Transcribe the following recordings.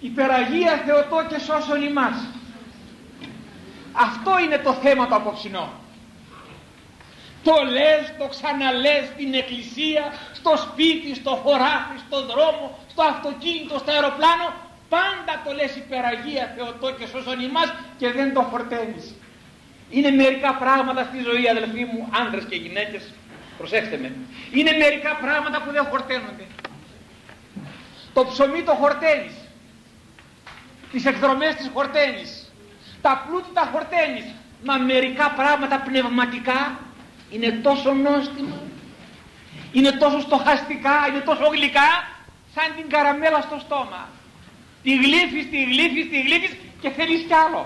υπεραγία Θεοτό και σώσον ημάς. Αυτό είναι το θέμα το απόψινό το λες, το ξαναλες στην εκκλησία, στο σπίτι, στο χωράφι, στο δρόμο, στο αυτοκίνητο, στο αεροπλάνο. Πάντα το λες υπεραγία Θεοτό και σώσον ημάς και δεν το φορταίνεις. Είναι μερικά πράγματα στη ζωή αδελφοί μου άντρες και γυναίκες. Προσέξτε με. Είναι μερικά πράγματα που δεν χορταίνονται το ψωμί το χορταίνεις τις εκδρομές της χορταίνεις τα πλούτη τα χορταίνεις μα μερικά πράγματα πνευματικά είναι τόσο νόστιμα είναι τόσο στοχαστικά είναι τόσο γλυκά σαν την καραμέλα στο στόμα. Τη γλύφεις, τη γλύφεις, τη γλύφεις και θέλεις κι άλλο.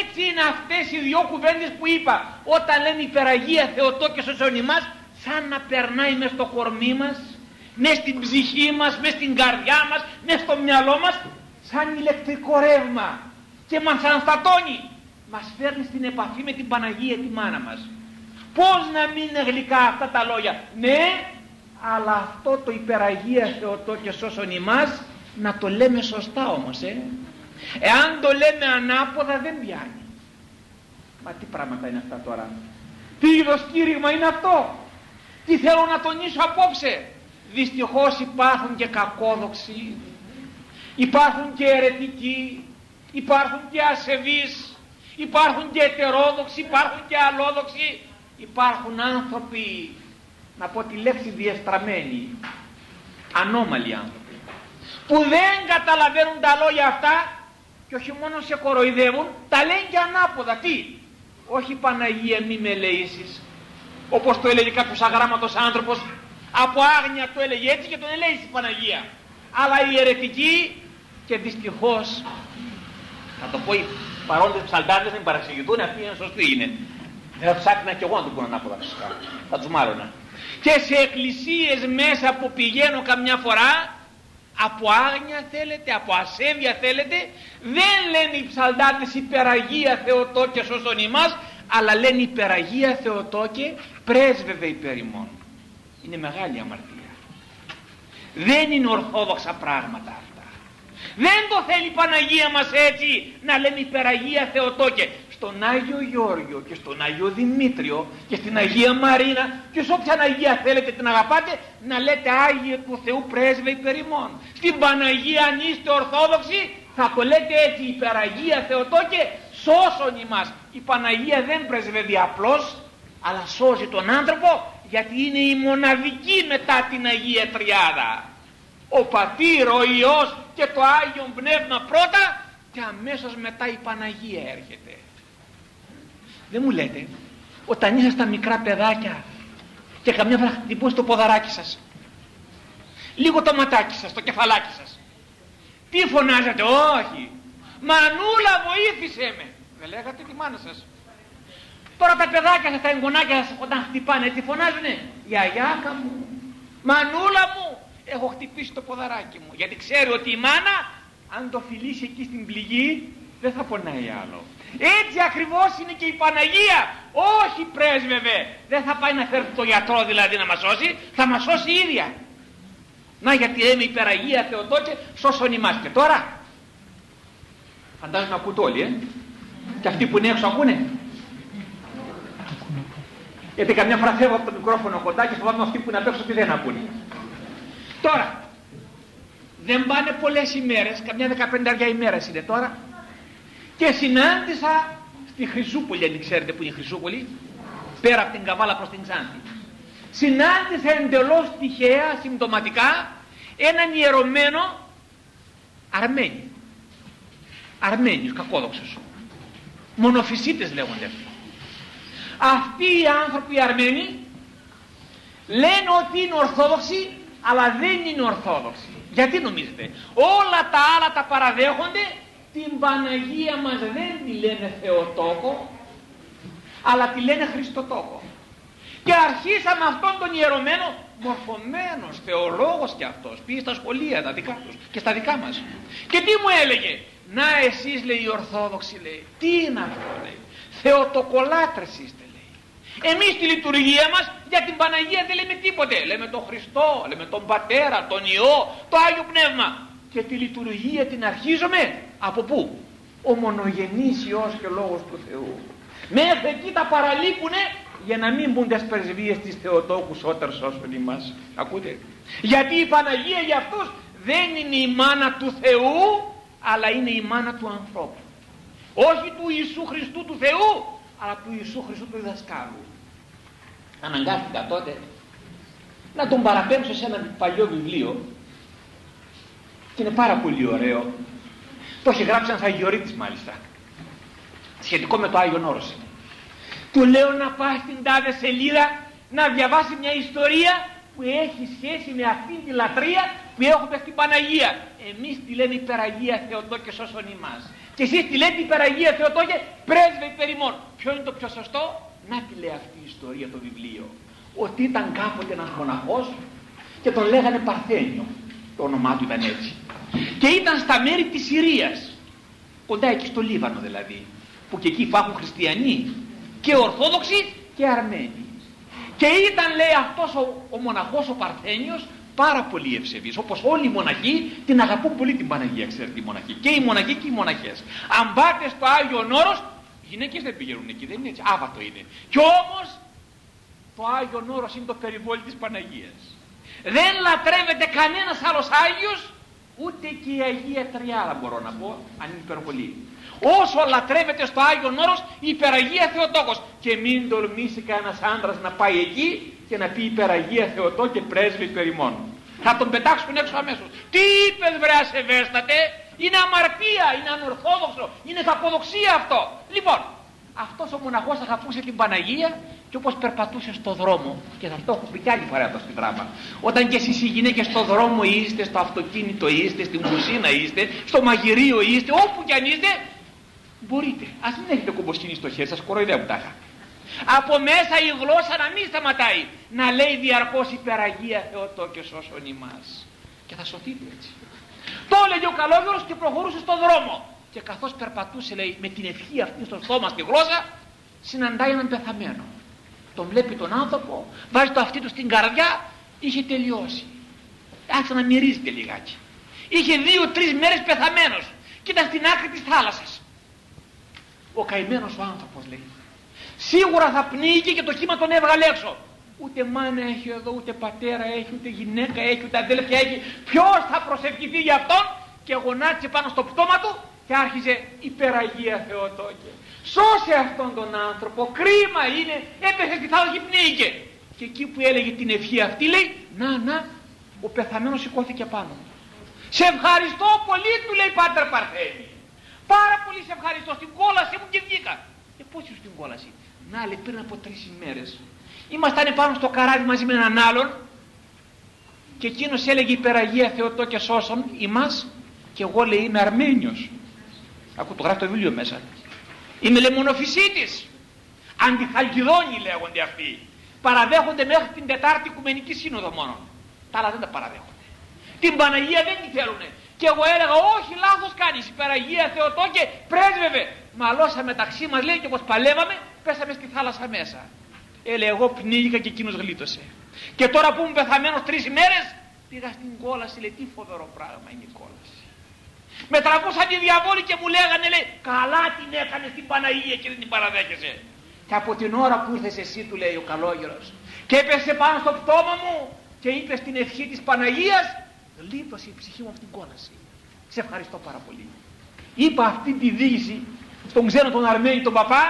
Έτσι είναι αυτές οι δυο κουβέντες που είπα. Όταν λένε υπεραγία Θεοτό και σωσόν ημάς σαν να περνάει μες στο κορμί μας μες στην ψυχή μας, μες στην καρδιά μας, μες στο μυαλό μας σαν ηλεκτρικό ρεύμα και μας ανστατώνει μας φέρνει στην επαφή με την Παναγία τη μάνα μας. Πως να μην είναι γλυκά αυτά τα λόγια. Ναι αλλά αυτό το υπεραγία Θεοτό και σώσον ημάς να το λέμε σωστά όμως ε. εάν το λέμε ανάποδα δεν πιάνει. Μα τι πράγματα είναι αυτά τώρα. Τι είδος κήρυγμα είναι αυτό. Τι θέλω να τονίσω απόψε. Δυστυχώς υπάρχουν και κακόδοξοι υπάρχουν και αιρετικοί υπάρχουν και ασεβείς υπάρχουν και ετερόδοξοι υπάρχουν και αλόδοξοι. Υπάρχουν άνθρωποι να πω τη λέξη διεστραμμένοι ανώμαλοι άνθρωποι που δεν καταλαβαίνουν τα λόγια αυτά και όχι μόνο σε κοροϊδεύουν τα λένε και ανάποδα. Τι; Όχι Παναγία μη με ελεήσεις όπως το έλεγε κάποιος αγράμματος άνθρωπος από άγνοια το έλεγε έτσι και τον ελέγχει η Παναγία αλλά οι αιρετικοί και δυστυχώς θα το πω οι παρόντες ψαλτάδες δεν παραξηγηθούν αυτοί είναι σωστοί είναι δεν θα ψάχνα και εγώ να το πω ανάποδα φυσικά θα τους μάρωνα και σε εκκλησίες μέσα που πηγαίνω καμιά φορά από άγνοια θέλετε, από ασέβεια θέλετε, δεν λένε οι ψαλτάτες υπεραγία Θεοτό και σώσον ημάς, αλλά λένε υπεραγία Θεοτό και πρέσβευε υπέρ ημών. Είναι μεγάλη αμαρτία. Δεν είναι ορθόδοξα πράγματα αυτά. Δεν το θέλει η Παναγία μας έτσι να λέμε υπεραγία Θεοτόκε στον Άγιο Γιώργιο και στον Άγιο Δημήτριο και στην Αγία Μαρίνα και σε όποια Αγία θέλετε την αγαπάτε να λέτε Άγιε του Θεού πρέσβε υπερημών. Στην Παναγία αν είστε Ορθόδοξοι θα το λέτε έτσι υπεραγία Θεοτόκε σώσον ημάς. Η Παναγία δεν πρεσβεύει απλώς αλλά σώζει τον άνθρωπο γιατί είναι η μοναδική μετά την Αγία Τριάδα. Ο Πατήρ, ο Υιός και το Άγιο Πνεύμα πρώτα και αμέσως μετά η Παναγία έρχεται. Δεν μου λέτε, όταν ήσασταν μικρά παιδάκια και καμιά φορά χτυπούσε το ποδαράκι σας, λίγο το ματάκι σας, το κεφαλάκι σας, τι φωνάζατε, όχι, μανούλα βοήθησε με. Δεν λέγατε τη μάνα σας. Τώρα τα παιδάκια σας, τα εγγονάκια σας όταν χτυπάνε, τι φωνάζουνε, γιαγιάκα μου, μανούλα μου, έχω χτυπήσει το ποδαράκι μου. Γιατί ξέρει ότι η μάνα, αν το φιλήσει εκεί στην πληγή, δεν θα πονάει άλλο. Έτσι ακριβώς είναι και η Παναγία. Όχι πρέσβευε. Δεν θα πάει να φέρει το γιατρό δηλαδή να μας σώσει. Θα μας σώσει η ίδια. Να γιατί λέμε υπεραγία Θεοτόκε σώσον ημάς. Και τώρα φαντάζομαι ακούτε όλοι ε. Και αυτοί που είναι έξω ακούνε. Γιατί καμιά φορά φεύγω από το μικρόφωνο κοντά και φοβάμαι αυτοί που είναι απ' έξω ότι δεν ακούνε. Τώρα, δεν πάνε πολλές ημέρες, καμιά δεκαπενταριά ημέρες είναι τώρα, και συνάντησα στη Χρυσούπολη, αν ξέρετε που είναι η Χρυσούπολη, πέρα από την Καβάλα προς την Ξάνθη. Συνάντησα εντελώς τυχαία, συμπτωματικά, έναν ιερωμένο Αρμένιο. Αρμένιος, κακόδοξος. Μονοφυσίτες λέγονται αυτοί. Αυτοί οι άνθρωποι οι Αρμένοι λένε ότι είναι Ορθόδοξοι, αλλά δεν είναι Ορθόδοξοι. Γιατί νομίζετε; Όλα τα άλλα τα παραδέχονται την Παναγία μας δεν τη λένε Θεοτόκο αλλά τη λένε Χριστοτόκο και αρχίσαμε αυτόν τον ιερωμένο μορφωμένος θεολόγος και αυτός πήγε στα σχολεία τα δικά τους και στα δικά μας και τι μου έλεγε; Να εσείς λέει οι Ορθόδοξοι λέει τι είναι αυτό λέει; Θεοτοκολάτρες είστε λέει εμείς τη λειτουργία μας για την Παναγία δεν λέμε τίποτε. Λέμε τον Χριστό, λέμε τον Πατέρα, τον Υιό το Άγιο Πνεύμα. Και τη λειτουργία την αρχίζουμε από πού; Ο μονογενής Υιός και Λόγος του Θεού. Μέχρι εκεί τα παραλείπουνε για να μην μπουν τις πρεσβείες της Θεοτόκους σώτερ σώσουν ημάς. Ακούτε. Γιατί η Παναγία για αυτούς δεν είναι η μάνα του Θεού αλλά είναι η μάνα του ανθρώπου. Όχι του Ιησού Χριστού του Θεού αλλά του Ιησού Χριστού του διδασκάλου. Αναγκάστηκα τότε να τον παραπέμψω σε ένα παλιό βιβλίο και είναι πάρα πολύ ωραίο. Το έχει γράψει ένας Αγιορείτης μάλιστα σχετικό με το Άγιον Όρος. Του λέω να πάει στην τάδε σελίδα να διαβάσει μια ιστορία που έχει σχέση με αυτήν τη λατρεία που έχουμε στην Παναγία. Εμείς τη λέμε υπεραγία Θεοτό και σώσον ημάς. Και εσείς τη λέτε υπεραγία Θεοτό και πρέσβε υπερημών ποιο είναι το πιο σωστό; Να τη λέει αυτή η ιστορία το βιβλίο. Ότι ήταν κάποτε ένας μοναχός και τον λέγανε Παρθένιο. Το όνομά του ήταν έτσι. Και ήταν στα μέρη της Συρίας. Κοντά εκεί στο Λίβανο δηλαδή που και εκεί υπάρχουν χριστιανοί και ορθόδοξοι και αρμένοι. Και ήταν λέει αυτός ο, ο μοναχός ο Παρθένιος πάρα πολύ ευσεβής όπως όλοι οι μοναχοί την αγαπούν πολύ την Παναγία ξέρετε οι μοναχοί και οι μοναχοί και οι μοναχές. Αν πάτε στο Άγιο Όρος οι γυναίκες δεν πηγαίνουν εκεί δεν είναι έτσι άβατο είναι. Και όμως το Άγιο Όρος είναι το περιβόλι της Παναγίας. Δεν λατρεύεται κανένας άλλος Άγιος ούτε και η Αγία Τριάδα μπορώ να πω αν είναι υπερβολή. Όσο λατρεύεται στο Άγιον Όρος η υπεραγία Θεοτόκος. Και μην τολμήσει κανένας άντρας να πάει εκεί και να πει υπεραγία Θεοτό και πρέσβη περιμών θα τον πετάξουν έξω αμέσως. Τι είπες βρε ασεβέστατε; Είναι αμαρτία, είναι ανορθόδοξο είναι κακοδοξία αυτό. Λοιπόν αυτός ο μοναχός αγαπούσε την Παναγία και όπως περπατούσε στο δρόμο και θα το έχω πει κι άλλη φορά εδώ στην τράπα όταν και εσείς οι γυναίκες στο δρόμο είστε στο αυτοκίνητο είστε στην κουσίνα είστε στο μαγειρίο είστε όπου κι αν είστε μπορείτε. Ας μην έχετε κομποσκίνη στο χέρι σας κοροϊδεύουν τάχα από μέσα η γλώσσα να μην σταματάει. Να λέει διαρκώς υπεραγία Θεοτό και σώσον ημάς και θα σωθείτε έτσι. Το έλεγε ο καλόγερος και προχωρούσε στο δρόμο. Και καθώς περπατούσε λέει με την ευχή αυτή στο στόμα στη γλώσσα συναντάει έναν πεθαμένο. Τον βλέπει τον άνθρωπο βάζει το αυτί του στην καρδιά είχε τελειώσει. Άρχισε να μυρίζεται λιγάκι. Είχε δύο-τρεις μέρες πεθαμένος. Και ήταν στην άκρη της θάλασσας. Ο καημένος ο άνθρωπος λέει σίγουρα θα πνίγει και το κύμα τον έβγαλε έξω. Ούτε μάνα έχει εδώ ούτε πατέρα έχει ούτε γυναίκα έχει ούτε αδέλφια έχει. Ποιος θα προσευχηθεί για αυτόν; Και γονάτισε πάνω στο πτώμα του και άρχιζε υπεραγία Θεοτόκε. Σώσε αυτόν τον άνθρωπο. Κρίμα είναι. Έπεσε στη θάλασσα και πνίγηκε. Και εκεί που έλεγε την ευχή αυτή λέει να να ο πεθαμένος σηκώθηκε πάνω σε ευχαριστώ πολύ του λέει Πάτερ Παρθένη πάρα πολύ σε ευχαριστώ. Στην κόλαση μου και βγήκα ε πως είσαι στην κόλαση να λέει πριν από τρεις ημέρες ήμασταν πάνω στο καράβι μαζί με έναν άλλον και εκείνος έλεγε υπεραγία Θεοτό και σώσον ημάς και εγώ λέει είμαι Αρμένιος Ακούω το γράφει το βιβλίο μέσα. Είμαι λεμονοφυσίτης. Αντιχαλκιδόνοι λέγονται αυτοί. Παραδέχονται μέχρι την Τετάρτη Οικουμενική Σύνοδο μόνο. Τα άλλα δεν τα παραδέχονται. Την Παναγία δεν τη θέλουνε. Και εγώ έλεγα όχι λάθος κάνεις. Η Παναγία Θεοτό και πρέσβευε. Μαλώσα μεταξύ μας λέει και όπως παλεύαμε πέσαμε στη θάλασσα μέσα. Έλεγε εγώ πνίγηκα και εκείνος γλίτωσε. Και τώρα που είμαι πεθαμένος τρεις ημέρες πήγα στην κόλαση λέει τι φοβερό πράγμα είναι η κόλαση. Με τραβούσαν οι διαβόλοι και μου λέγανε λέει καλά την έκανε στην Παναγία και δεν την παραδέχεσαι. Και από την ώρα που ήρθες εσύ του λέει ο καλόγερος και έπεσε πάνω στο πτώμα μου και είπε στην ευχή της Παναγίας λείπωσε η ψυχή μου από την κόλαση. Σε ευχαριστώ πάρα πολύ. Είπα αυτή τη διοίκηση στον ξένο τον Αρμένη τον παπά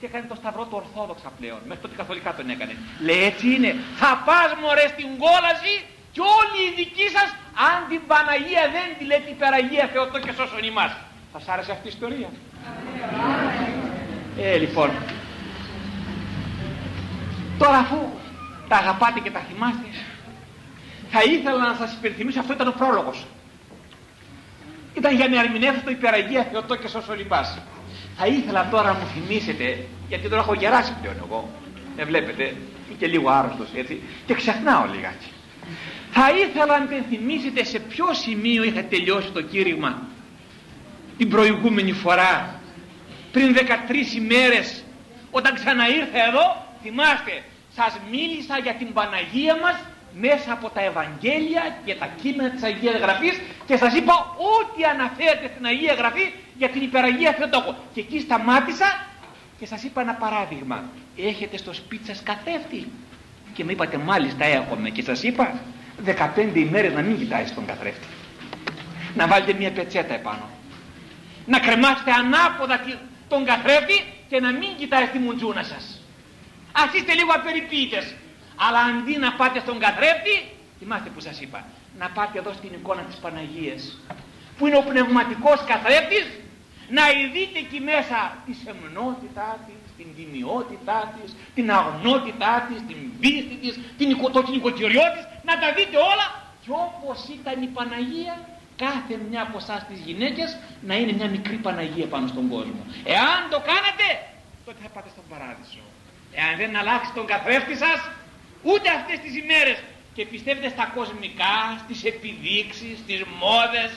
και έκανε το σταυρό του Ορθόδοξα πλέον. Μέχρι τότε καθολικά τον έκανε. Λέει έτσι είναι. Θα πας μωρέ στην κόλαση και όλοι οι δικοί σας αν την Παναγία δεν τη λέτε υπεραγία Θεοτό και σώσον ημάς. Θα σ' άρεσε αυτή η ιστορία; Ε, λοιπόν. Τώρα αφού τα αγαπάτε και τα θυμάστε, θα ήθελα να σας υπενθυμίσω, αυτό ήταν ο πρόλογος. Ήταν για να ερμηνεύσω το υπεραγία Θεοτό και σώσον ημάς. Θα ήθελα τώρα να μου θυμίσετε, γιατί τώρα έχω γεράσει πλέον εγώ, με βλέπετε, είμαι και λίγο άρρωστος έτσι, και ξεχνάω λιγάκι. Θα ήθελα να θυμίσετε σε ποιο σημείο είχα τελειώσει το κήρυγμα την προηγούμενη φορά πριν 13 ημέρες όταν ξαναήρθα εδώ. Θυμάστε σας μίλησα για την Παναγία μας μέσα από τα Ευαγγέλια και τα κείμενα της Αγίας Γραφής και σας είπα ό,τι αναφέρεται στην Αγία Γραφή για την υπεραγία Θεοτόκο. Και εκεί σταμάτησα και σας είπα ένα παράδειγμα. Έχετε στο σπίτι σας καθρέφτη. Και με είπατε μάλιστα έχουμε και σας είπα 15 ημέρες να μην κοιτάει τον καθρέφτη. Να βάλετε μια πετσέτα επάνω. Να κρεμάσετε ανάποδα τον καθρέφτη και να μην κοιτάει τη μουντζούνα σας. Ας είστε λίγο απεριποίητες. Αλλά αντί να πάτε στον καθρέφτη, θυμάστε που σας είπα, να πάτε εδώ στην εικόνα της Παναγίας, που είναι ο πνευματικός καθρέφτης, να ειδείτε εκεί μέσα της σεμνότητά της, την τιμιότητά της, την αγνότητά της, την πίστη της, την, το νοικοκυριό της, να τα δείτε όλα και όπως ήταν η Παναγία, κάθε μια από εσάς τις γυναίκες να είναι μια μικρή Παναγία πάνω στον κόσμο. Εάν το κάνετε, τότε θα πάτε στον παράδεισο. Εάν δεν αλλάξει τον καθρέφτη σας, ούτε αυτές τις ημέρες και πιστεύετε στα κοσμικά, στις επιδείξεις, στις μόδες,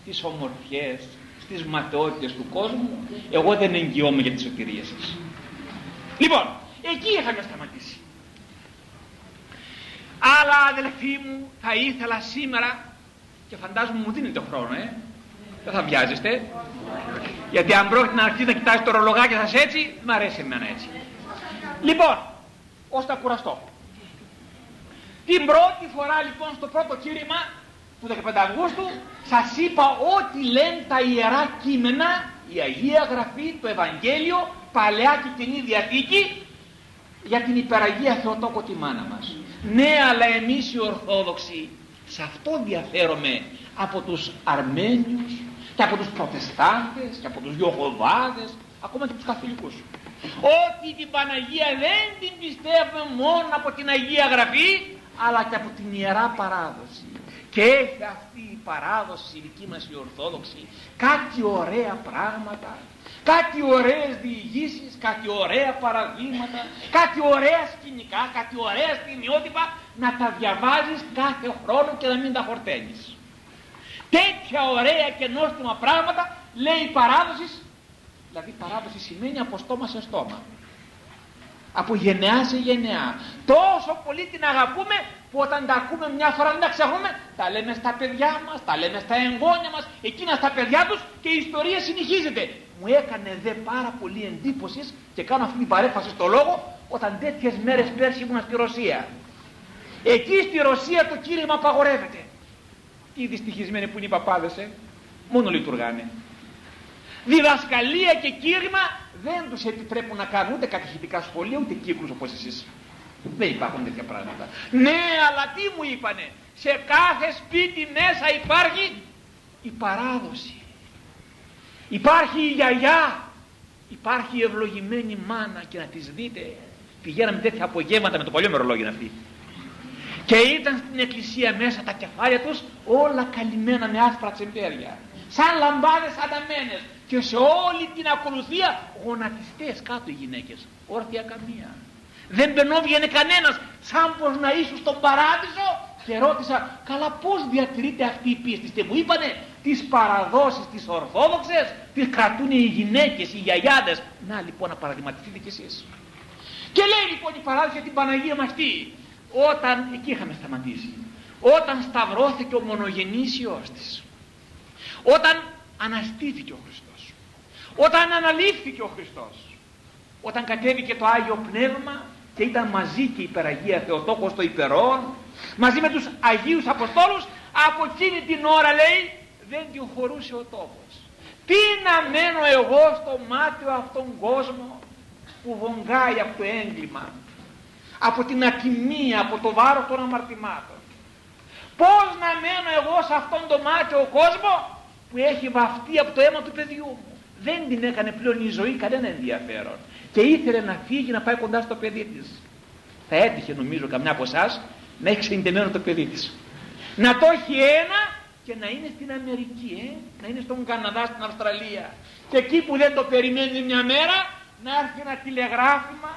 στις ομορφιές, στις ματαιότητες του κόσμου, εγώ δεν εγγυώμαι για τη σωτηρία σας. Λοιπόν, εκεί είχαμε σταματήσει. Αλλά αδελφοί μου, θα ήθελα σήμερα, και φαντάζομαι μου δίνετε χρόνο, ε, δεν θα βιάζεστε, γιατί αν πρόκειται να αρχίσει να κοιτάζει το ρολογάκι σας έτσι, μ' αρέσει εμένα έτσι. Λοιπόν, ώστε να κουραστώ. Την πρώτη φορά λοιπόν στο πρώτο κήρυμα του 15 Αυγούστου σας είπα ό,τι λένε τα Ιερά Κείμενα, η Αγία Γραφή, το Ευαγγέλιο, Παλαιά και Κοινή Διαθήκη για την υπεραγία Θεοτόκο τη μάνα μας. Ναι, αλλά εμείς οι Ορθόδοξοι σε αυτό διαφέρομαι από τους Αρμένιους και από τους Προτεστάντες και από τους Ιωχοβάδες, ακόμα και τους Καθολικούς. Ότι την Παναγία δεν την πιστεύουμε μόνο από την Αγία Γραφή, αλλά και από την Ιερά Παράδοση. Και έχει αυτή η παράδοση η δική μας η Ορθόδοξη κάτι ωραία πράγματα, κάτι ωραίες διηγήσεις, κάτι ωραία παραδείγματα, κάτι ωραία σκηνικά, κάτι ωραία στιγμιότυπα να τα διαβάζεις κάθε χρόνο και να μην τα χορταίνεις. Τέτοια ωραία και νόστιμα πράγματα λέει η παράδοση, δηλαδή παράδοση σημαίνει από στόμα σε στόμα από γενεά σε γενεά. Τόσο πολύ την αγαπούμε που όταν τα ακούμε μια φορά δεν τα ξεχνούμε, τα λέμε στα παιδιά μας, τα λέμε στα εγγόνια μας, εκείνα στα παιδιά τους και η ιστορία συνεχίζεται. Μου έκανε δε πάρα πολύ εντύπωσης και κάνω αυτή την παρέφαση στο λόγο όταν τέτοιες μέρες πέρσι ήμουν στη Ρωσία. Εκεί στη Ρωσία το κήρυμα απαγορεύεται. Τι δυστυχισμένοι που είναι οι παπάδες, ε; μόνο λειτουργάνε. Διδασκαλία και κήρυμα δεν τους επιτρέπουν να κάνουν ούτε κατηχητικά σχολεία ούτε κύκλους όπως εσείς. Δεν υπάρχουν τέτοια πράγματα. Ναι, αλλά τι μου είπανε; Σε κάθε σπίτι μέσα υπάρχει η παράδοση. Υπάρχει η γιαγιά. Υπάρχει η ευλογημένη μάνα και να τις δείτε. Πηγαίναμε τέτοια απογεύματα με το παλιό μερολόγιο αυτή. Και ήταν στην εκκλησία μέσα τα κεφάλια τους όλα καλυμμένα με άσπρα τσεμπέρια. Σαν λαμπάδες ανταμένες και σε όλη την ακολουθία γονατιστές κάτω οι γυναίκες. Όρθια καμία. Δεν μπαινόβγαινε κανένας. Σαν πως να ήσουν στον παράδεισο και ρώτησα καλά πως διατηρείται αυτή η πίστη; Και μου είπανε τις παραδόσεις τις ορθόδοξες τις κρατούν οι γυναίκες, οι γιαγιάδες να λοιπόν να παραδειγματιστείτε κι εσείς. Και λέει λοιπόν η παράδοση για την Παναγία μας τι; Όταν, εκεί είχαμε σταματήσει. Όταν σταυρώθηκε ο μονογενής Υιός της. Όταν αναστήθηκε ο Χριστός όταν αναλήφθηκε ο Χριστός όταν κατέβηκε το Άγιο Πνεύμα και ήταν μαζί και η υπεραγία Θεοτόκος στο υπερόν μαζί με τους Αγίους Αποστόλους από εκείνη την ώρα λέει δεν την χωρούσε ο τόπος. Τι να μένω εγώ στο μάτιο αυτόν κόσμο που βογγάει από το έγκλημα από την ατιμία, από το βάρος των αμαρτημάτων. Πως να μένω εγώ σε αυτόν το μάτιο κόσμο που έχει βαφτεί από το αίμα του παιδιού μου; Δεν την έκανε πλέον η ζωή κανένα ενδιαφέρον. Και ήθελε να φύγει να πάει κοντά στο παιδί της. Θα έτυχε νομίζω καμιά από εσάς να έχει ξενιτεμένο το παιδί της. Να το έχει ένα και να είναι στην Αμερική ε; να είναι στον Καναδά, στην Αυστραλία. Και εκεί που δεν το περιμένει μια μέρα να έρθει ένα τηλεγράφημα.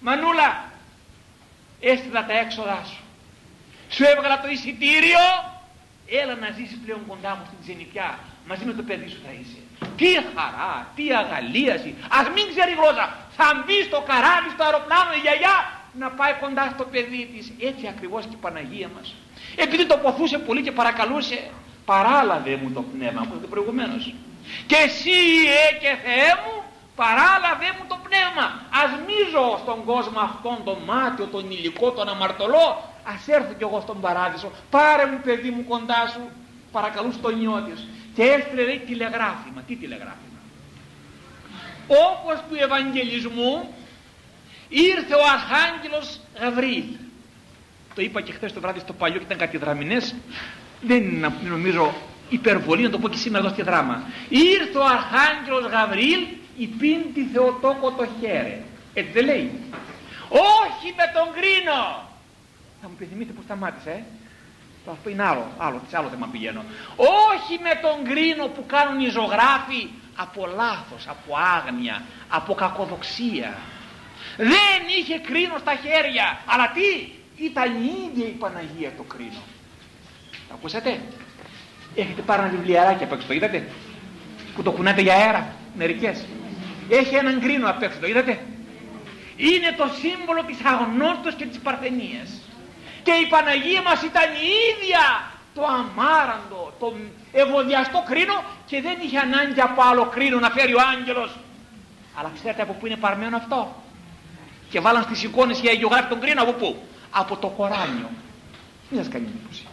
Μανούλα έστειλα τα έξοδά σου. Σου έβγαλα το εισιτήριο. Έλα να ζήσεις πλέον κοντά μου στην ξενιτιά μαζί με το παιδί σου θα είσαι. Τι χαρά, τι αγαλίαση. Α μην ξέρει γλώσσα. Θα μπει στο καράβι, στο αεροπλάνο η γιαγιά να πάει κοντά στο παιδί της. Έτσι ακριβώς και η Παναγία μας. Επειδή το ποθούσε πολύ και παρακαλούσε παράλαβε μου το πνεύμα που είπε προηγουμένως. Και εσύ ε και Θεέ μου παράλαβε μου το πνεύμα. Ας μίζω στον κόσμο αυτόν τον μάτιο, τον υλικό, τον αμαρτωλό. Ας έρθω κι εγώ στον παράδεισο. Πάρε μου παιδί μου κοντά σου. Παρακαλούσε τον νιώτης και έστειλε λέει τηλεγράφημα. Τι τηλεγράφημα; Όπως του Ευαγγελισμού ήρθε ο Αρχάγγελος Γαβρίλ το είπα και χθες το βράδυ στο παλιό και ήταν κάτι δραμινές δεν είναι νομίζω υπερβολή να το πω και σήμερα εδώ στη δράμα. Ήρθε ο Αρχάγγελος Γαβρίλ υπήν τη Θεοτόκο το χέρι έτσι δεν λέει. Όχι με τον κρίνο θα μου επιθυμείτε που σταμάτησε ε; Αυτό είναι άλλο, άλλο, σε άλλο θέμα πηγαίνω. Όχι με τον κρίνο που κάνουν οι ζωγράφοι από λάθος, από άγνοια, από κακοδοξία. Δεν είχε κρίνο στα χέρια αλλά τι ήταν η ίδια η Παναγία το κρίνο το ακούσατε; Έχετε πάρει ένα βιβλιαράκι απ' έξω το είδατε; Που το κουνάτε για αέρα μερικές. Έχει έναν κρίνο απ' έξω το είδατε; Είναι το σύμβολο της αγνώστος και της παρθενίας και η Παναγία μας ήταν η ίδια. Το αμάραντο, το ευωδιαστό κρίνο και δεν είχε ανάγκη από άλλο κρίνο να φέρει ο άγγελος. Αλλά ξέρετε από πού είναι παρμένο αυτό; Και βάλαν στις εικόνες οι αγιογράφοι τον κρίνο από πού; Από το Κοράνιο. Μην σας κάνει εντύπωση.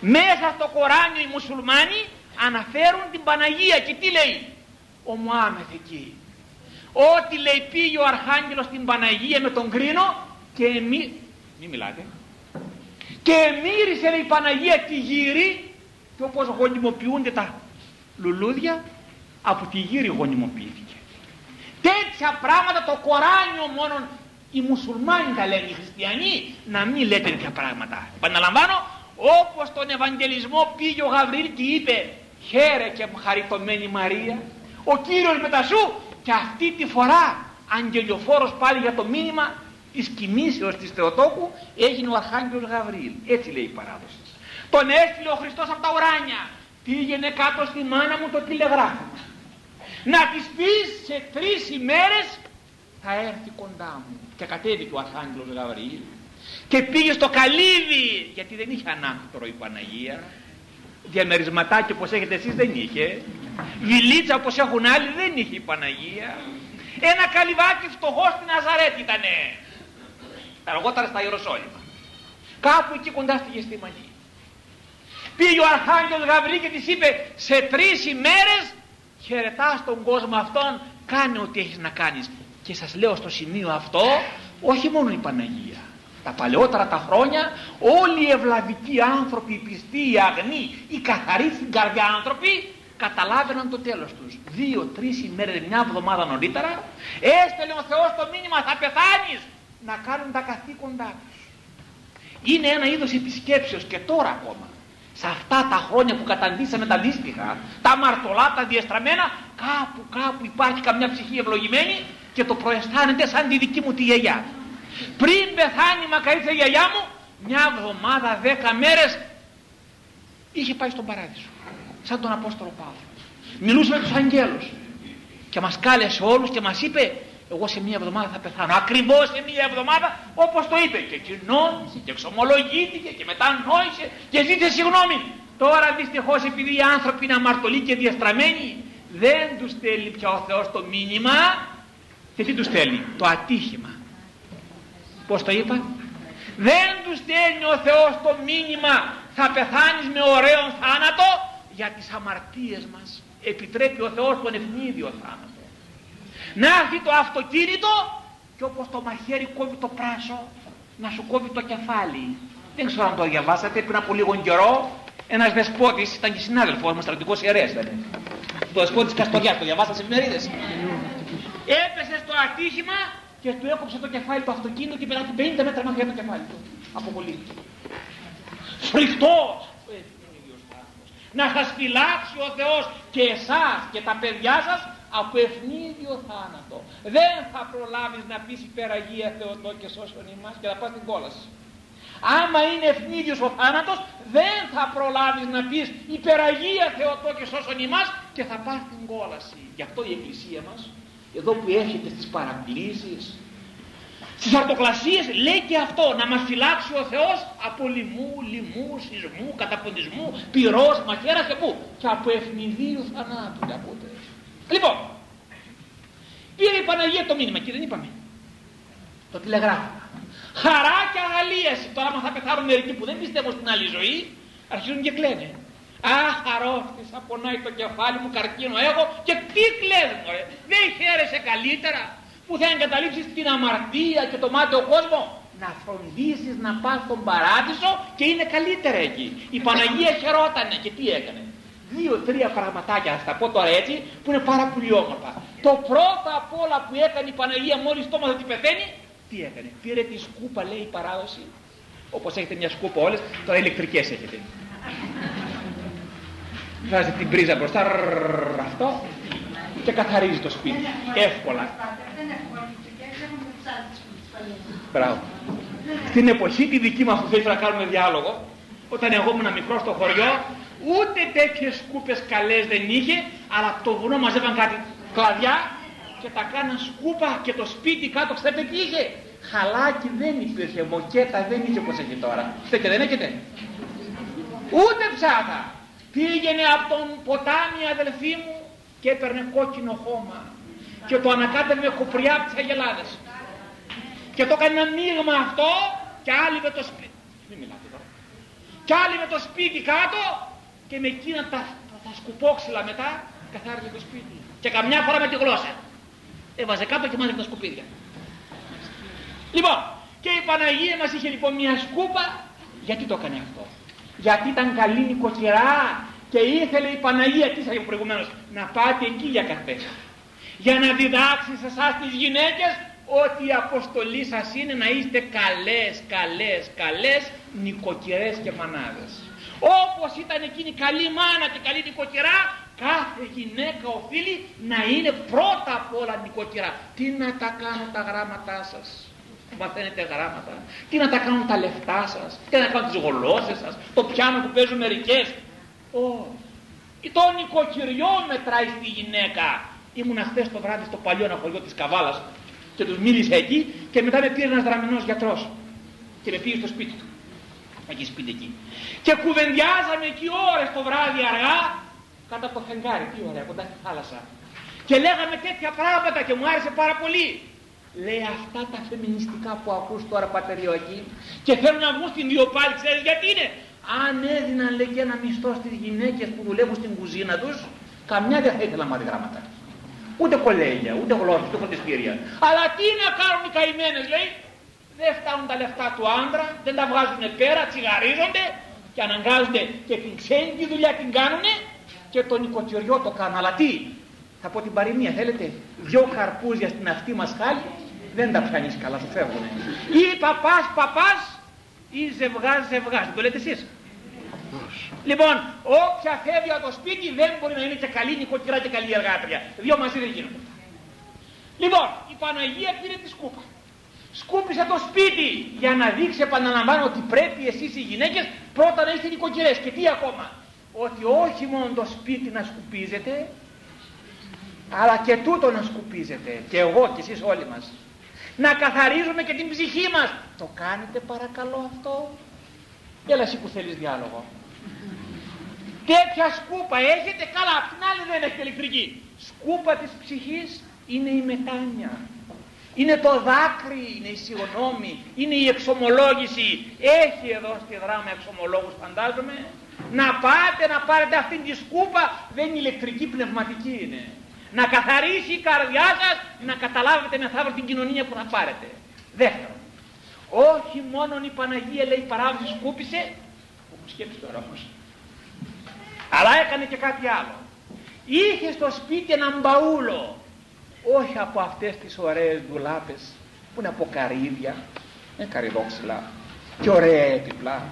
Μέσα στο Κοράνιο οι μουσουλμάνοι αναφέρουν την Παναγία και τι λέει; Ο Μωάμεθ εκεί. Ότι λέει πήγε ο Αρχάγγελος στην Παναγία με τον κρίνο και μη... μη μιλάτε και μύρισε λέει η Παναγία τη γύρι και όπως γονιμοποιούνται τα λουλούδια από τη γύρι γονιμοποιήθηκε. Τέτοια πράγματα το Κοράνιο μόνον οι μουσουλμάνοι τα λένε οι χριστιανοί να μην λέτε τέτοια πράγματα. Επαναλαμβάνω όπως τον Ευαγγελισμό πήγε ο Γαβρίλ και είπε χαίρε και χαριτωμένη Μαρία ο Κύριος μετά σου και αυτή τη φορά αγγελιοφόρος πάλι για το μήνυμα της κοιμήσεως της Θεοτόκου έγινε ο Αρχάγγελος Γαβρίλ έτσι λέει η παράδοση τον έστειλε ο Χριστός από τα ουράνια. Πήγαινε κάτω στη μάνα μου το τηλεγράφημα. Να της πεις σε τρεις ημέρες θα έρθει κοντά μου και κατέβηκε ο Αρχάγγελος Γαβριήλ. Και πήγε στο καλύβι γιατί δεν είχε ανάκτορο η Παναγία. Διαμερισματάκι όπως έχετε εσείς δεν είχε. Βιλίτσα όπως έχουν άλλοι δεν είχε η Παναγία. Ένα καλυβάκι φτωχό στην Ναζαρέτη ήτανε αργότερα στα Ιεροσόλυμα. Κάπου εκεί κοντά στη Γεστημανή πήγε ο Αρχάγγελος Γαβρίλ και της είπε σε τρεις ημέρες χαιρετάς τον κόσμο αυτόν κάνε ό,τι έχεις να κάνεις και σας λέω στο σημείο αυτό όχι μόνο η Παναγία τα παλαιότερα τα χρόνια όλοι οι ευλαβικοί άνθρωποι, οι πιστοί, οι αγνοί, οι καθαροί στην καρδιά άνθρωποι καταλάβαιναν το τέλος τους. Δύο, τρεις ημέρες, μια εβδομάδα νωρίτερα έστελνε ο Θεός το μήνυμα θα πεθάνεις να κάνουν τα καθήκοντά τους. Είναι ένα είδος επισκέψεως και τώρα ακόμα. Σε αυτά τα χρόνια που καταντήσαμε τα δύστιχα, τα μαρτωλά, τα διεστραμμένα, κάπου κάπου υπάρχει καμιά ψυχή ευλογημένη και το προαισθάνεται σαν τη δική μου τη γιαγιά. Πριν πεθάνει η μακαρίτσα γιαγιά μου, μια εβδομάδα, δέκα μέρες είχε πάει στον παράδεισο. Σαν τον Απόστολο Παύλο. Μιλούσε με τους αγγέλους και μας κάλεσε όλους και μας είπε εγώ σε μία εβδομάδα θα πεθάνω. Ακριβώς σε μία εβδομάδα όπως το είπε. Και κοινώνησε και εξομολογήθηκε και μετά νόησε και ζήτησε συγγνώμη. Τώρα δυστυχώς επειδή οι άνθρωποι είναι αμαρτωλοί και διαστραμμένοι δεν τους στέλνει πια ο Θεός το μήνυμα και τι τους στέλνει, το ατύχημα. Πώς το είπα, δεν τους στέλνει ο Θεός το μήνυμα θα πεθάνεις με ωραίο θάνατο για τις αμαρτίες μας. Επιτρέπει ο Θεός τον ευνίδιο θάνατο. Να έρθει το αυτοκίνητο και όπως το μαχαίρι κόβει το πράσο να σου κόβει το κεφάλι. Δεν ξέρω αν το διαβάσατε πριν από λίγο καιρό ένας δεσπότης, ήταν και συνάδελφος μας, στρατηγός ιερέας ήταν. Το δεσπότης Καστοριάς, το διαβάσατε σε εφημερίδες έπεσε στο ατύχημα και του έκοψε το κεφάλι του αυτοκίνητο και πέρασε 50 μέτρα μακριά το κεφάλι του. Αποκολλήθηκε. Φρικτός! Να σας φυλάξει ο Θεός και εσάς και τα παιδιά σας από ευνίδιο θάνατο. Δεν θα προλάβεις να πεις υπεραγία Θεοτό και σώσον ημάς και να πας στην κόλαση. Άμα είναι ευνίδιος ο θάνατος δεν θα προλάβεις να πεις υπεραγία Θεοτό και σώσον ημάς και θα πας στην κόλαση. Γι' αυτό η Εκκλησία μας εδώ που έχετε στις παρακλήσεις στις αρτοκλασίες λέει και αυτό να μας φυλάξει ο Θεός από λοιμού, λοιμού, σεισμού, καταποντισμού, πυρός, μαχαίρας και πού και από ευνηδίου θανάτου ακούτε. Λοιπόν πήρε η Παναγία το μήνυμα και δεν είπαμε. Το τηλεγράφημα. Χαρά και αγαλίαση τώρα μα θα πεθάνουν μερικοί που δεν πιστεύω στην άλλη ζωή αρχίζουν και κλαίνε. Αχ, αρρώστησα, πονάει το κεφάλι μου, καρκίνο έχω και τι κλαις μωρέ, δεν χαίρεσαι καλύτερα που θα εγκαταλείψεις την αμαρτία και το μάταιο κόσμο. Να φροντίσεις να πας στον παράδεισο και είναι καλύτερα εκεί. Η Παναγία χαιρότανε και τι έκανε. Δύο-τρία πραγματάκια, θα τα πω τώρα έτσι, που είναι πάρα πολύ όμορφα. Το πρώτο απ' όλα που έκανε η Παναγία μόλις το ότι πεθαίνει, τι έκανε. Πήρε τη σκούπα, λέει η παράδοση, όπως έχετε μια σκούπα όλες, τώρα ηλεκτρικές έχετε. Βάζει την πρίζα μπροστά, αυτό, και καθαρίζει το σπίτι. Εύκολα. Μπράβο. Στην εποχή τη δική μας που θέλει να κάνουμε διάλογο, όταν εγώ ήμουν μικρό στο χωριό, ούτε τέτοιες σκούπες καλές δεν είχε, αλλά από το βουνό μαζεύαν κάτι κλαδιά και τα κάναν σκούπα και το σπίτι κάτω, ξέρετε τι είχε; Χαλάκι δεν υπήρχε, μοκέτα δεν είχε όπως έχει τώρα. και δεν έχετε; Ούτε ψάχα. Πήγαινε από τον ποτάμι αδελφή μου και έπαιρνε κόκκινο χώμα και το ανακάτευε με κουπριά από τις αγελάδες και το έκανε ένα μείγμα αυτό και άλλοι με το σπίτι μην μιλάτε τώρα και άλλοι με το σπίτι κάτω και με εκείνα τα, τα, σκουπόξυλα μετά καθάριζε το σπίτι και καμιά φορά με τη γλώσσα έβαζε κάτω και μάζευε τα σκουπίδια λοιπόν και η Παναγία μας είχε λοιπόν μια σκούπα γιατί το έκανε αυτό; Γιατί ήταν καλή νοικοκυρά και ήθελε η Παναγία, τι σας προηγουμένως, να πάτε εκεί για καφέ. Για να διδάξει σε εσάς τις γυναίκες ότι η αποστολή σας είναι να είστε καλές, καλές, καλές νοικοκυρές και μανάδες. Όπως ήταν εκείνη καλή μάνα και καλή νοικοκυρά, κάθε γυναίκα οφείλει να είναι πρώτα απ' όλα νοικοκυρά. Τι να τα κάνουν τα γράμματά σας; Μαθαίνετε γράμματα, τι να τα κάνουν τα λεφτά σας, τι να κάνουν τις γολώσες σας, το πιάνο που παίζουν μερικές, Όχι. Το νοικοκυριό μετράει στη γυναίκα. Ήμουνα χθες το βράδυ στο παλιό χωριό της Καβάλας και τους μίλησε εκεί και μετά με πήρε ένας δραμηνός γιατρός και με πήγε στο σπίτι του. Εκεί σπίτι εκεί. Και κουβεντιάζαμε εκεί ώρες το βράδυ αργά κάτω από το φεγγάρι. Τι ωραία, κοντά στη θάλασσα. Και λέγαμε τέτοια πράγματα και μου άρεσε πάρα πολύ. Λέει αυτά τα φεμινιστικά που ακούς τώρα πατεριώκη και θέλουν να βγουν στην Ιωπάλη, ξέρεις γιατί είναι; Αν έδιναν λέει και ένα μισθό στις γυναίκες που δουλεύουν στην κουζίνα τους καμιά δεν θα ήθελα να μάθει γράμματα ούτε κολέγια, ούτε γλώσσες, ούτε φροντιστήρια αλλά τι να κάνουν οι καημένες λέει; Δεν φτάνουν τα λεφτά του άντρα δεν τα βγάζουν πέρα, τσιγαρίζονται και αναγκάζονται και την ξένη τη δουλειά την κάνουν και το νοικοκυριό το κάνουν αλλά τι θα πω την παροιμία θέλετε δυο καρπούζια στην αυτή μας χάλη δεν τα πιάνεις καλά σου φεύγουν ή παπάς παπάς ή ζευγάς ζευγάς το λέτε εσείς Λοιπόν, όποια φεύγει από το σπίτι δεν μπορεί να είναι και καλή νοικοκυρά και καλή εργάτρια. Δύο μαζί δεν γίνονται. Λοιπόν, η Παναγία πήρε τη σκούπα. Σκούπισε το σπίτι για να δείξει, επαναλαμβάνω, ότι πρέπει εσείς οι γυναίκες πρώτα να είστε νοικοκυρές. Και τι ακόμα, ότι όχι μόνο το σπίτι να σκουπίζετε, αλλά και τούτο να σκουπίζετε. Και εγώ και εσείς όλοι μας. Να καθαρίζουμε και την ψυχή μας. Το κάνετε παρακαλώ αυτό; Έλα εσύ που θέλεις διάλογο. Τέτοια σκούπα έχετε, καλά, απ' την άλλη δεν έχετε ηλεκτρική. Σκούπα της ψυχής είναι η μετάνια. Είναι το δάκρυ, είναι η συγγνώμη, είναι η εξομολόγηση. Έχει εδώ στη δράμα εξομολόγους φαντάζομαι. Να πάτε να πάρετε αυτήν τη σκούπα, δεν είναι ηλεκτρική, πνευματική είναι. Να καθαρίσει η καρδιά σας, να καταλάβετε μεθαύριο την κοινωνία που θα πάρετε. Δεύτερον, όχι μόνο η Παναγία λέει παράδοση σκούπισε, που σκέψει τώρα όμως, αλλά έκανε και κάτι άλλο. Είχε στο σπίτι έναν μπαούλο, όχι από αυτές τις ωραίες δουλάπες που είναι από καρύδια, είναι καρυδόξυλα και ωραία έπιπλα.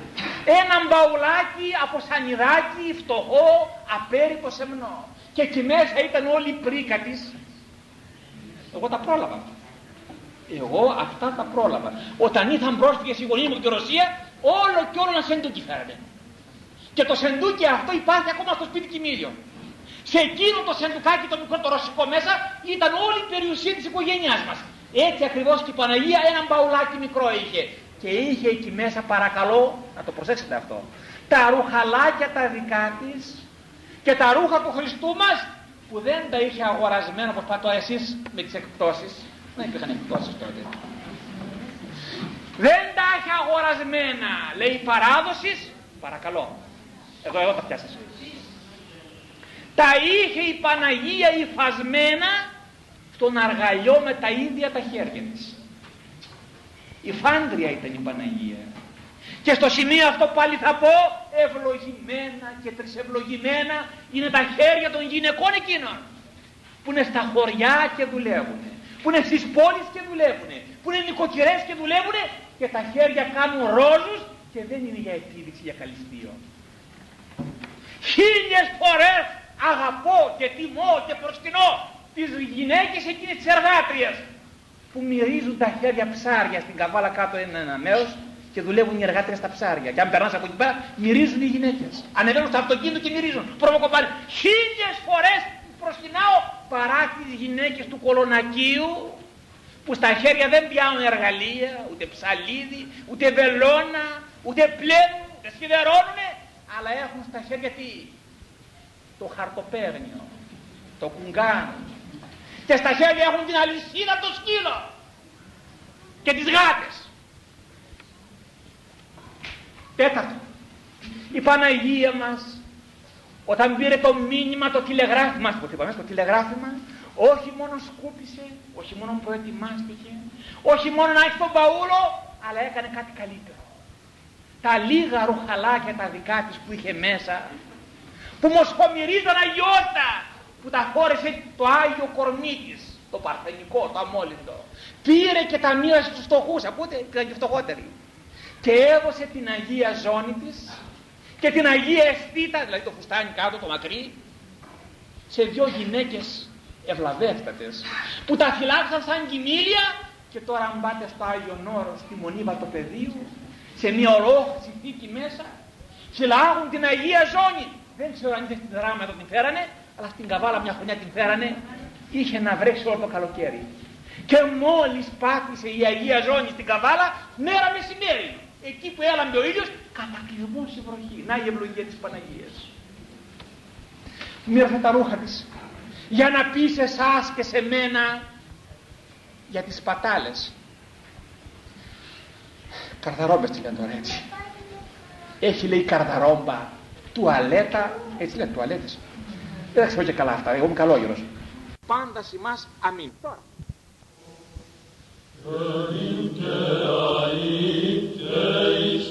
Έναν μπαουλάκι από σανιδάκι, φτωχό, απέριτο σεμνό. Και εκεί μέσα ήταν όλη η πρίκα της. Εγώ τα πρόλαβα. Εγώ αυτά τα πρόλαβα. Όταν ήρθαν πρόσφυγες οι γονείς μου και Ρωσία, όλο και όλο ένα σεντούκι φέρανε. Και το σεντούκι αυτό υπάρχει ακόμα στο σπίτι Κιμήλιο. Σε εκείνο το σεντουκάκι το μικρό το ρωσικό μέσα ήταν όλη η περιουσία της οικογένειάς μας. Έτσι ακριβώς και η Παναγία ένα μπαουλάκι μικρό είχε. Και είχε εκεί μέσα παρακαλώ, να το προσέξετε αυτό, τα ρουχαλάκια τα δικά της και τα ρούχα του Χριστού μας που δεν τα είχε αγορασμένο όπως πατώ εσείς με τις εκπτώσεις. Δεν υπήρχαν εκπτώσεις τότε. Δεν τα είχε αγορασμένα, λέει παράδοσης, παρακαλώ. Εδώ, εδώ τα πιάσες. Τα είχε η Παναγία υφασμένα στον αργαλιό με τα ίδια τα χέρια της. Η φάντρια ήταν η Παναγία. Και στο σημείο αυτό πάλι θα πω ευλογημένα και τρισευλογημένα είναι τα χέρια των γυναικών εκείνων που είναι στα χωριά και δουλεύουν, που είναι στις πόλεις και δουλεύουν, που είναι νοικοκυρές και δουλεύουν και τα χέρια κάνουν ρόζους και δεν είναι για επίδειξη, για καλυστείο. Χίλιες φορές αγαπώ και τιμώ και προσκυνώ τις γυναίκες εκείνες τις εργάτριες που μυρίζουν τα χέρια ψάρια στην καβάλα κάτω ένα, ένα μέρος και δουλεύουν οι εργάτριες στα ψάρια. Και αν περνάς από εκεί πέρα, μυρίζουν οι γυναίκες. Ανεβαίνουν στο αυτοκίνητο και μυρίζουν. Προβοκοπάρι. Χίλιες φορές προσκυνάω παρά τις γυναίκες του κολονακίου που στα χέρια δεν πιάνουν εργαλεία, ούτε ψαλίδι, ούτε βελόνα, ούτε πλένουν, ούτε σιδερώνουν, αλλά έχουν στα χέρια τι, το χαρτοπέρνιο, το κουγκάνι. Και στα χέρια έχουν την αλυσίδα το σκύλο και τις γάτες. Τέταρτο, η Παναγία μας όταν πήρε το μήνυμα το τηλεγράφημα, που είπαμε, το τηλεγράφημα, όχι μόνο σκούπισε, όχι μόνο προετοιμάστηκε, όχι μόνο να έχει τον παούλο, αλλά έκανε κάτι καλύτερο. Τα λίγα ρουχαλάκια τα δικά της που είχε μέσα, που μοσχομυρίζαν αγιώτα, που τα χώρισε το Άγιο κορμί της, το παρθενικό, το αμόλυντο. Πήρε και τα μοίρασε στους φτωχούς, ακούτε, ήταν και φτωχότεροι. Και έδωσε την Αγία Ζώνη της και την Αγία Αισθήτα, δηλαδή το φουστάνι κάτω, το μακρύ, σε δυο γυναίκες ευλαβεύτατες που τα φυλάξαν σαν κοιμήλια και τώρα αν πάτε στο Άγιο Νόρο στη Μονή Βατοπεδίου σε μια ορόχηση θήκη μέσα φυλάγουν την Αγία Ζώνη δεν ξέρω αν είναι στην δράμα εδώ την φέρανε αλλά στην Καβάλα μια χρονιά την φέρανε είχε να βρέξει όλο το καλοκαίρι. Και μόλις πάτησε η Αγία Ζώνη στην Καβάλα μέρα μεσημέρι. Εκεί που έλαμπε ο ήλιος κατακλυσμός η βροχή. Να η ευλογία της Παναγίας. Μοίρασε τα ρούχα της. Για να πεις σε εσάς και σε μένα για τις πατάλες. Καρδαρόμπες τη λένε τώρα έτσι. Έχει λέει καρδαρόμπα τουαλέτα έτσι λένε τουαλέτες. Δεν ξέρω και καλά αυτά εγώ είμαι καλόγερος. Πάντα σημάς αμήν. Τώρα. Εις